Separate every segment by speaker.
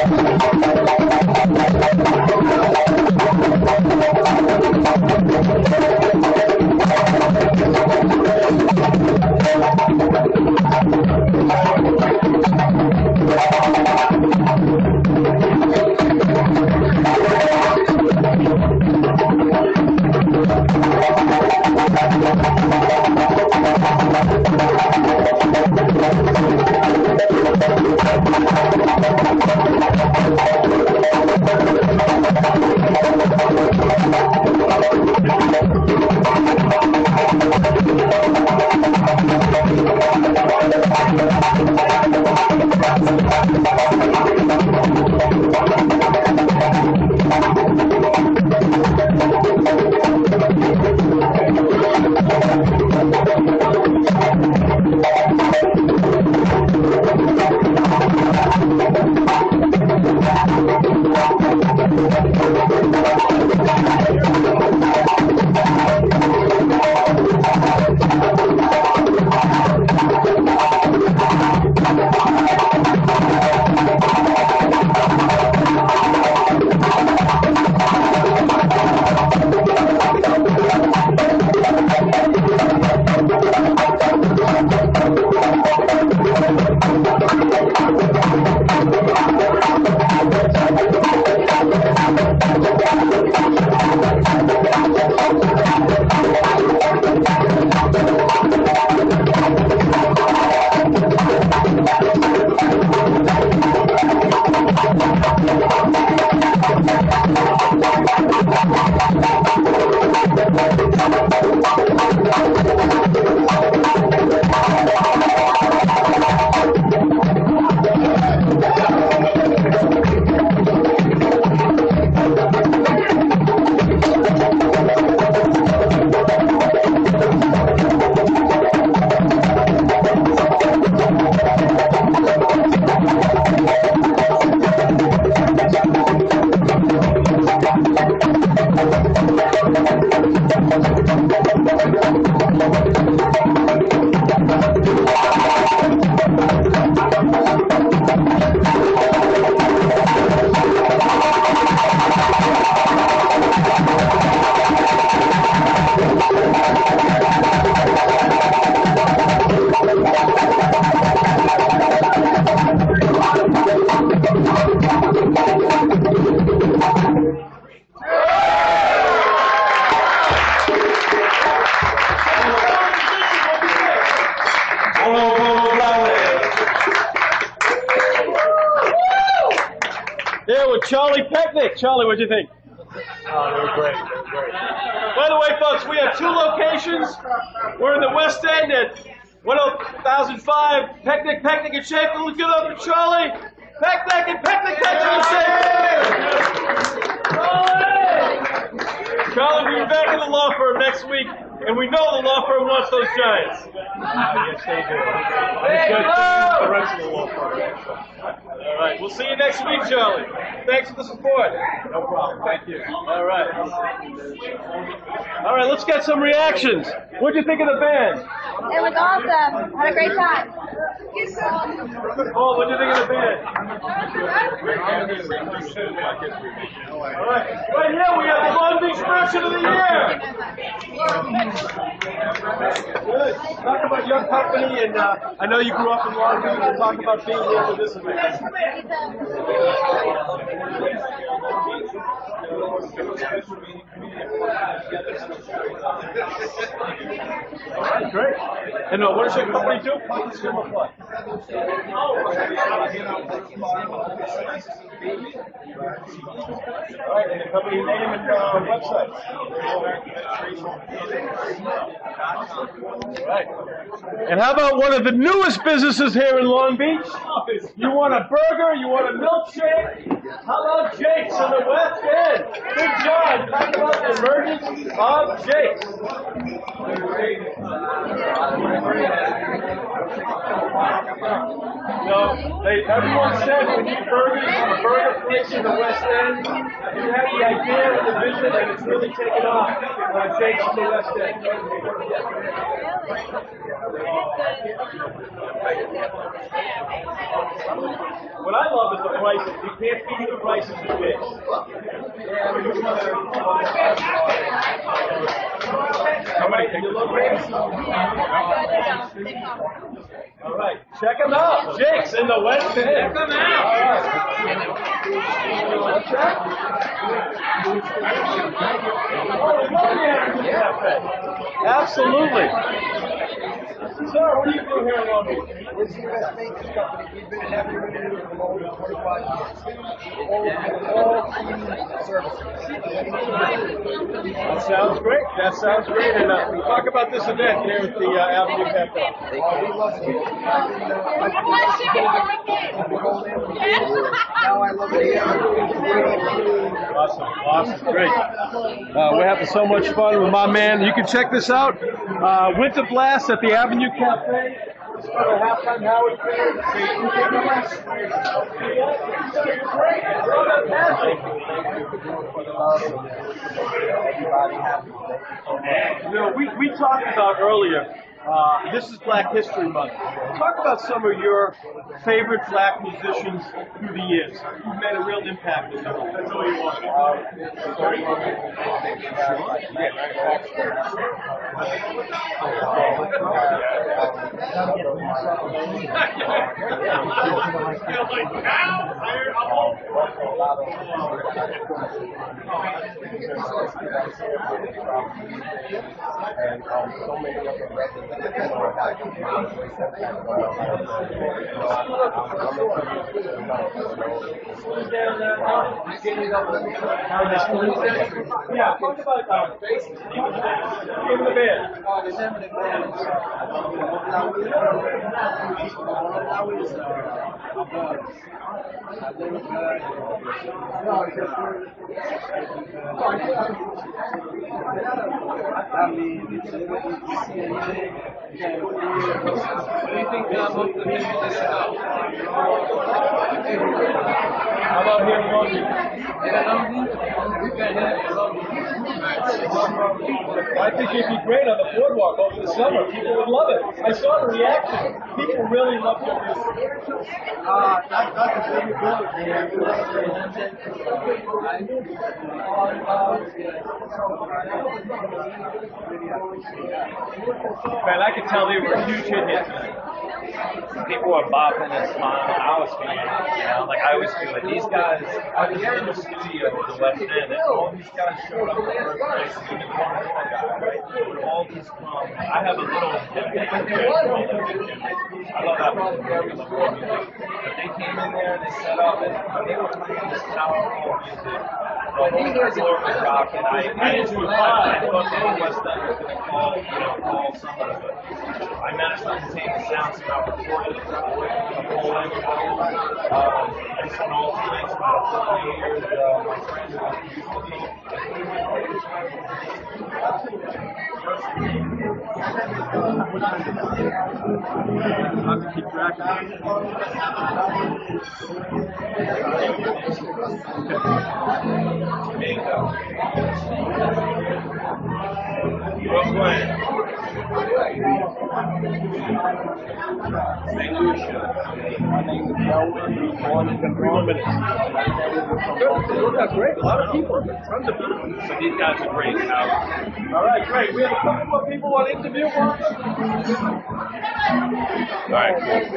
Speaker 1: Charlie Thank. Charlie, what'd you think?
Speaker 2: Oh, they were great. They were great.
Speaker 1: By the way, folks, we have two locations. We're in the West End at 1005 Pecnic, Pecnic, and Schaefer. Look it up for Charlie. Pecnic and Pecnic, Pecnic, and Schaefer. Charlie, we'll be back in the law firm next week, and we know the law firm wants those Giants.
Speaker 2: Yes, they do. The rest of the law firm.
Speaker 1: All right, we'll see you next week, Charlie. Thanks for the support.
Speaker 2: No problem. Thank you.
Speaker 1: All right. All right, let's get some reactions. What'd you think of the band?
Speaker 3: It was awesome. Had a great time.
Speaker 1: Oh, what do you think of the band? All right, right here we have the Beach Merchant of the Year. Good. Talk about your company, and uh, I know you grew up in Long Beach. and Talk about being here for this event. All right, great. And uh, what does your company do? All right, and the company name and uh, website. And how about one of the newest businesses here in Long Beach? You want a burger? You want a milkshake? How about Jake's in the West End? Big John, talk about the emergence of Jake's. No, they, everyone said we need burgers from a burger place in the West End. You had the idea and the vision, and it's really taken off. Jake's in the West End. What I love is the prices. You can't beat the prices of Jake's. Many can All right, check them out. Jake's in the West End. Check them out. Absolutely. Sir, what do you do here in?
Speaker 4: This is U.S. Maintenance Company. We've been in every renewal for over 25 years. All, all cleaning services.
Speaker 1: That sounds great. That sounds great. And uh, talk about this event here at the uh, Avenue Cafe.
Speaker 4: Uh, we love it. Now I love it here.
Speaker 1: Awesome, awesome, great. Uh, we're having so much fun with my man. You can check this out. Uh, Winter Blast at the Avenue The halftime. Great. We, we talked about earlier, uh, this is Black History Month. Talk about some of your favorite black musicians through the years. Who've made a real impact them. That's all you want.
Speaker 4: And um, so many of the records
Speaker 1: Yeah, talk about uh, Give the
Speaker 4: it's,
Speaker 2: What do you think uh, most of the this about?
Speaker 1: How about here in? I think it'd be great on the boardwalk over the summer. People would love it. I saw the reaction. People really love your music.
Speaker 4: uh, that, that's a very good
Speaker 1: Man, I could tell they were huge hit here.
Speaker 2: People were bopping and smiling. I was feeling. You know, like I always feel it. These guys, I was in the studio at the West End, and all these guys showed up at first place. Even guy, right? All these from. I have a little. I love that music. But they came in there and they set up, and they were playing this powerful music. The whole floor was rocking. I, I didn't do I thought the West End was going to call, you know, call somebody, but I managed to contain the sound somehow recorded it, the whole everybody. Um, I just went all through it, about 40 years. Uh, my friend was
Speaker 1: I have to keep it.
Speaker 2: Brooklyn.
Speaker 1: Three minutes. Worked out great. A lot of people. Tons of people.
Speaker 2: So these guys are great. Now,
Speaker 1: All right, great. We have a couple more people on interview.
Speaker 2: All right, cool.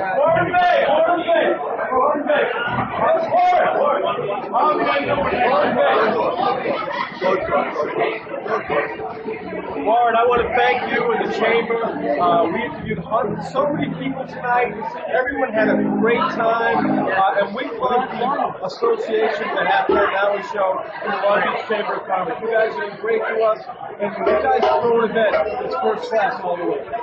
Speaker 1: Warren? I want to thank you and the chamber. Uh, we interviewed so many people tonight. Everyone had a great time. Uh, and we love the association that Halftime Howie Show in the Beach Chamber of Commerce. You guys are great to us, and you guys throw an event that's first class all the way.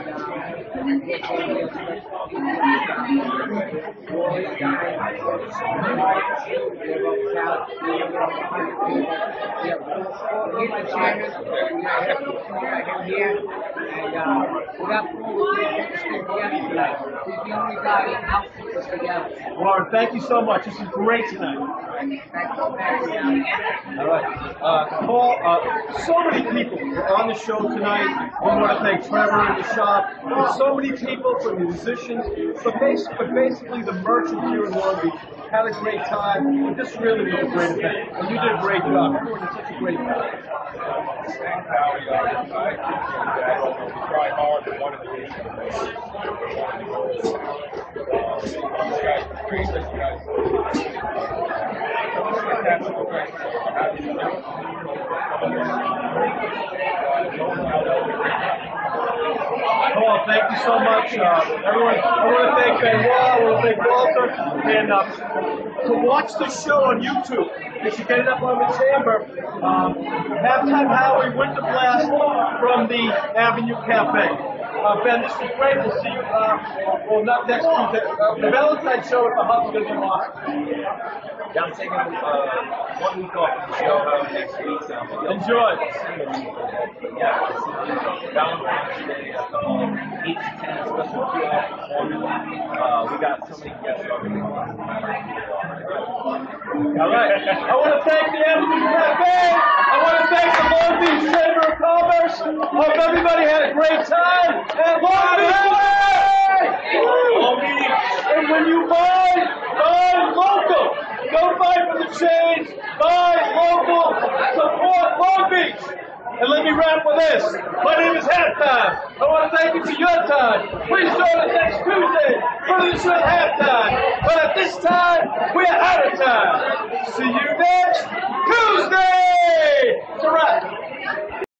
Speaker 4: And I can't say any other Roy, Guy, we have a crowd, we have about 100 people. We have he's the chairman. We got him, we got him here. And we got Paul to put this thing together tonight. He's the only guy that can help put this together.
Speaker 1: Warren, thank you so much. This is great tonight. All right. Uh, Paul, uh, so many people are on the show tonight. We want to thank Trevor in the shop. And so many people from musicians, but basically, but basically the merchants here in Long Beach had a great time. And this really was a great event. And you did a great job. Everyone did such a great job.
Speaker 2: Thank uh, I appreciate that. We try hard to one of the. Uh, you guys, appreciate you guys. That's so great. Happy to
Speaker 1: Thank you so much. Uh, everyone, I want to thank Benoit, I want to thank Walter, and uh, to watch the show on YouTube. If you get it up on the chamber. Um, halftime Howie Winter Blast from the Avenue Cafe. Uh, ben, this is great. We'll see you. Uh, well, not next Tuesday. Uh, the Valentine's show at the Hub's going to be awesome.
Speaker 2: I'm taking uh, one week off the show uh, next week. So
Speaker 1: Enjoy.
Speaker 2: Yeah, Valentine's Day at the 8 to 10, special PR performance. Uh, we got so many guests already.
Speaker 1: All right. I want to thank the Avenue Cafe. I want to thank the Long Beach Chamber of Commerce. Hope everybody had a great time. And Long Beach! Long Beach! And when you buy local. Don't buy from the chains. Buy local. Support Long Beach. And let me wrap with this. My name is Halftime. I want to thank you for your time. Please join us next Tuesday for the show at halftime. But at this time, we're out of time. See you next Tuesday. It's a wrap.